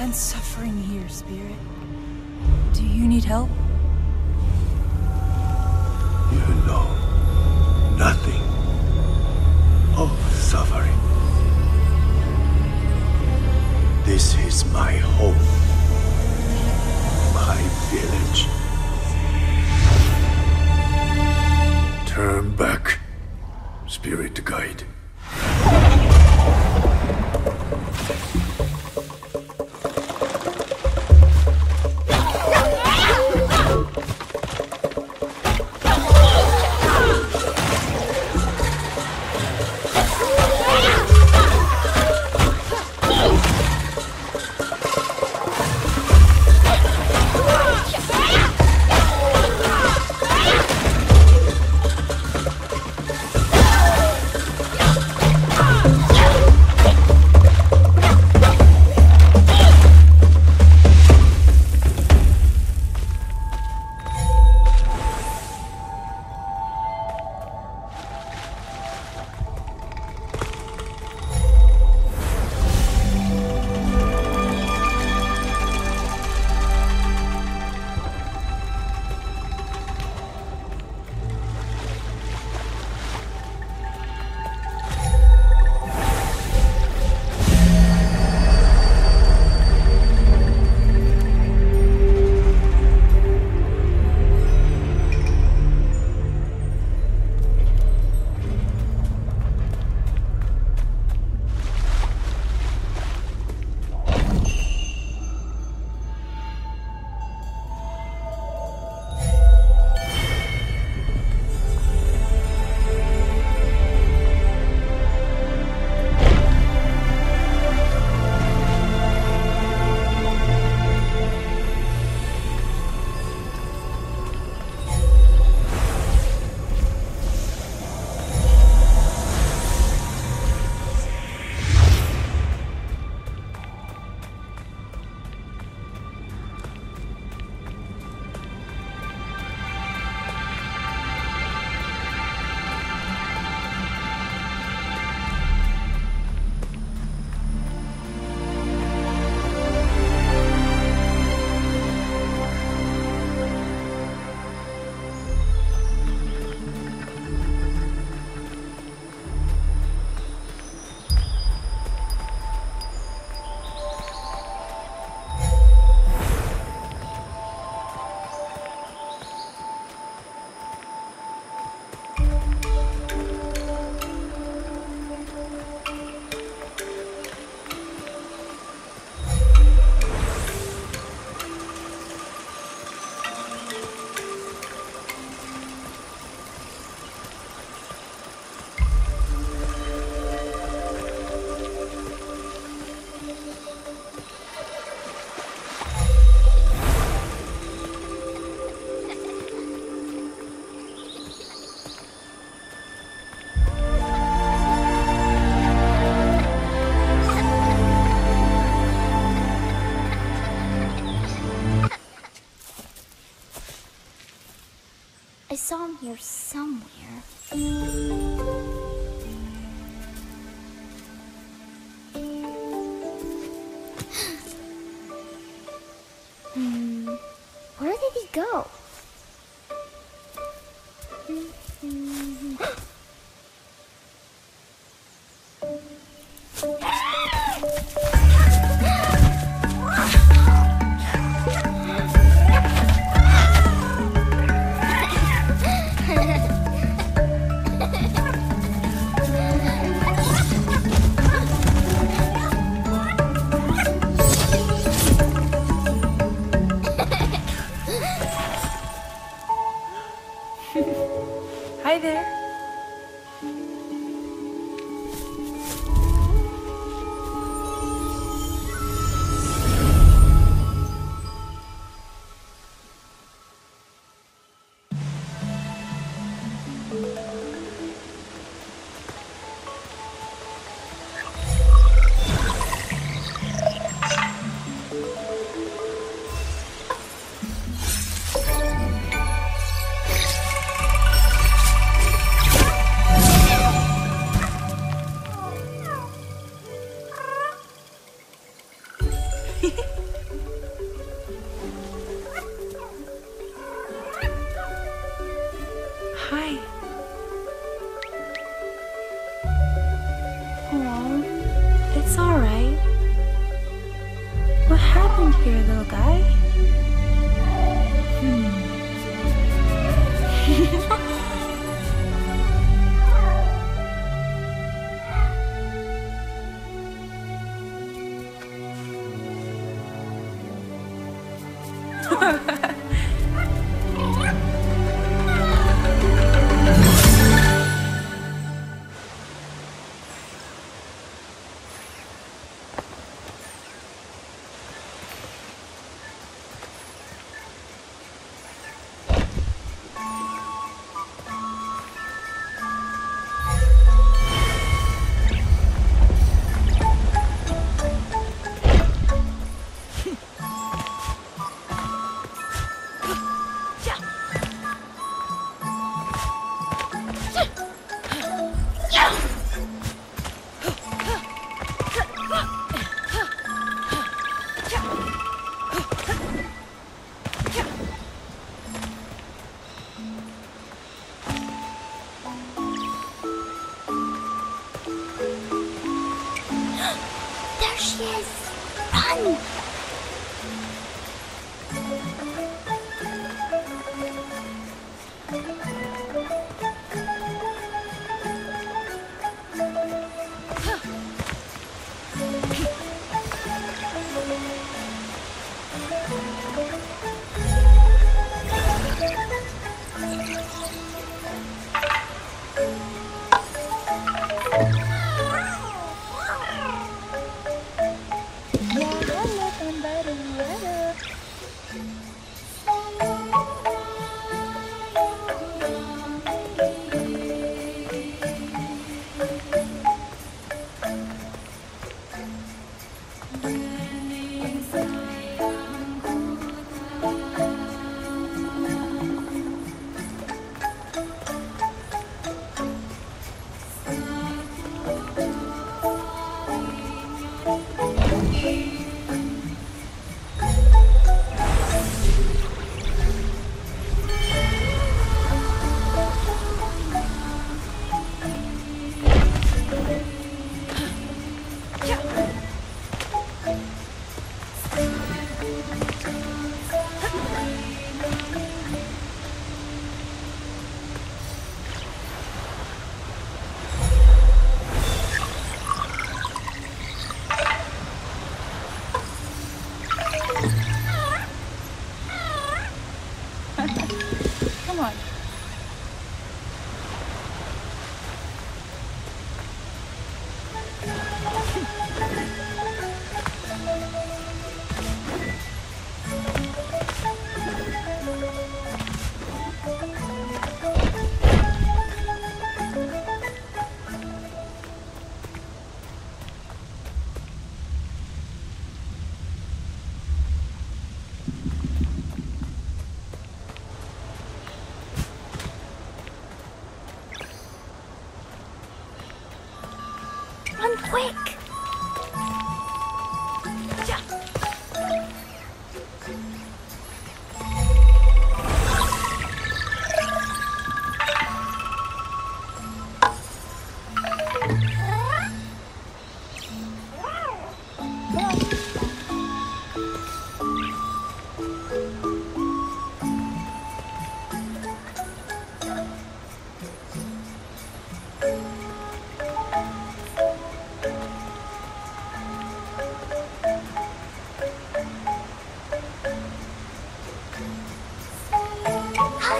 sense suffering here, Spirit. Do you need help? You know nothing of suffering. This is my home, my village. Turn back, spirit guide. Hmm. Where did he go?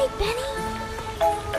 right, Beni.